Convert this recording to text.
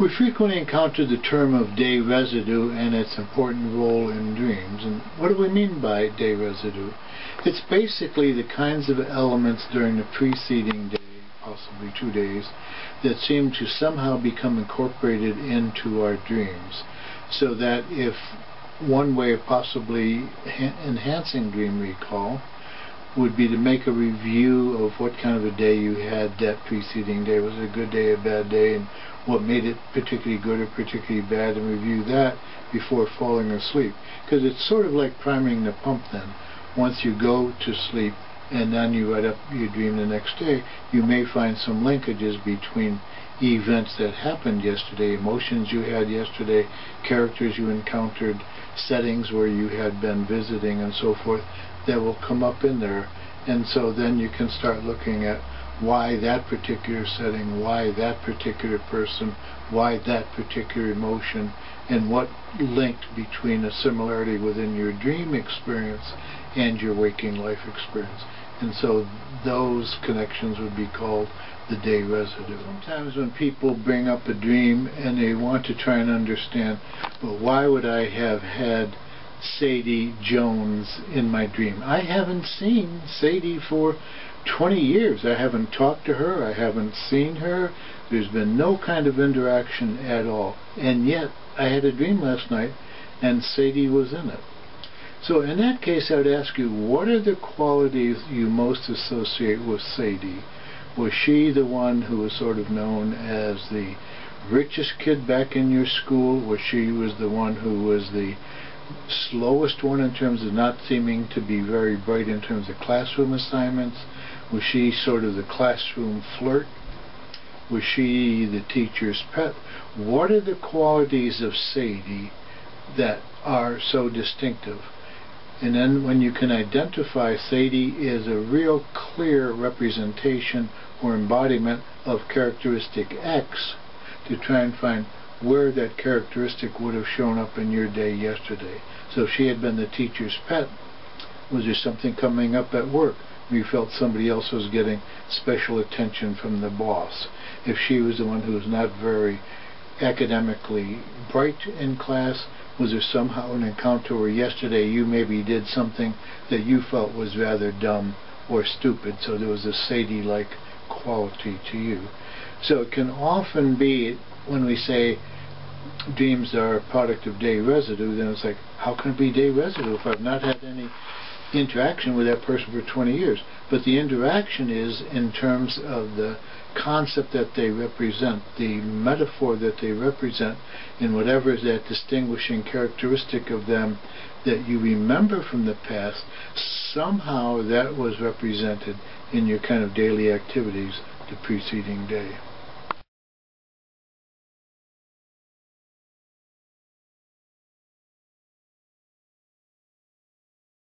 We frequently encounter the term of day residue and its important role in dreams. And what do we mean by day residue? It's basically the kinds of elements during the preceding day, possibly two days, that seem to somehow become incorporated into our dreams. So that if one way of possibly enhancing dream recall would be to make a review of what kind of a day you had that preceding day. Was it a good day, a bad day, and what made it particularly good or particularly bad, and review that before falling asleep. Because it's sort of like priming the pump then. Once you go to sleep and then you write up your dream the next day, you may find some linkages between events that happened yesterday, emotions you had yesterday, characters you encountered, settings where you had been visiting and so forth that will come up in there. And so then you can start looking at why that particular setting, why that particular person, why that particular emotion, and what linked between a similarity within your dream experience and your waking life experience. And so those connections would be called the day residue. Sometimes when people bring up a dream and they want to try and understand, well, why would I have had Sadie Jones in my dream? I haven't seen Sadie for 20 years. I haven't talked to her. I haven't seen her. There's been no kind of interaction at all. And yet, I had a dream last night, and Sadie was in it. So in that case, I would ask you, what are the qualities you most associate with Sadie? Was she the one who was sort of known as the richest kid back in your school? Was she was the one who was the slowest one in terms of not seeming to be very bright in terms of classroom assignments? Was she sort of the classroom flirt? Was she the teacher's pet? What are the qualities of Sadie that are so distinctive? And then when you can identify Sadie is a real clear representation or embodiment of characteristic X to try and find where that characteristic would have shown up in your day yesterday. So if she had been the teacher's pet, was there something coming up at work? You felt somebody else was getting special attention from the boss. If she was the one who was not very academically bright in class, was there somehow an encounter where yesterday you maybe did something that you felt was rather dumb or stupid, so there was a Sadie-like quality to you. So it can often be, when we say dreams are a product of day residue, then it's like, how can it be day residue if I've not had any interaction with that person for 20 years. But the interaction is in terms of the concept that they represent, the metaphor that they represent, and whatever is that distinguishing characteristic of them that you remember from the past, somehow that was represented in your kind of daily activities the preceding day.